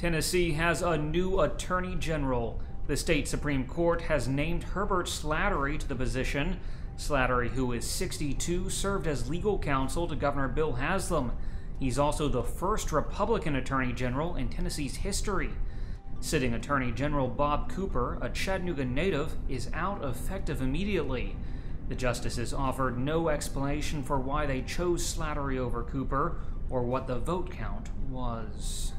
Tennessee has a new Attorney General. The state Supreme Court has named Herbert Slatery to the position. Slatery, who is 62, served as legal counsel to Governor Bill Haslam. He's also the first Republican Attorney General in Tennessee's history. Sitting Attorney General Bob Cooper, a Chattanooga native, is out effective immediately. The justices offered no explanation for why they chose Slatery over Cooper or what the vote count was.